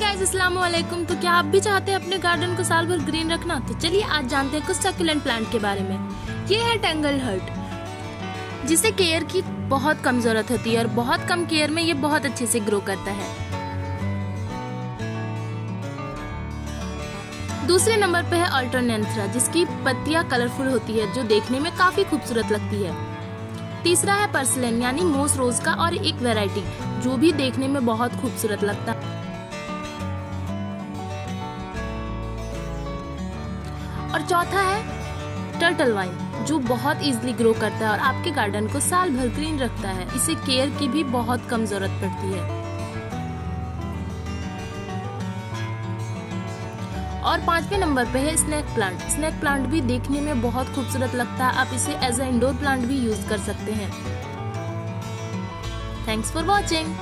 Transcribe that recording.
Guys अस्सलाम वालेकुम तो क्या आप भी चाहते हैं अपने गार्डन को साल भर ग्रीन रखना? तो चलिए आज जानते हैं कुछ सक्यूलेंट प्लांट के बारे में। ये है टेंगल हर्ट जिसे केयर की बहुत कम ज़रूरत होती है और बहुत कम केयर में ये बहुत अच्छे से ग्रो करता है। दूसरे नंबर पे है अल्टरनेंथ्रा जिसकी पत्तियाँ कलरफुल होती है, जो देखने में काफ़ी खूबसूरत लगती है। तीसरा है पर्सलेन यानी मोस रोज का और एक वैरायटी जो भी देखने में बहुत खूबसूरत लगता है। और चौथा है टर्टल वाइन जो बहुत इजीली ग्रो करता है और आपके गार्डन को साल भर ग्रीन रखता है। इसे केयर की भी बहुत कम ज़रूरत पड़ती है। और पांचवे नंबर पे है स्नैक प्लांट स्नैक प्लांट भी देखने में बहुत खूबसूरत लगता है। आप इसे एज ए इंडोर प्लांट भी यूज़ कर सकते हैं। Thanks for watching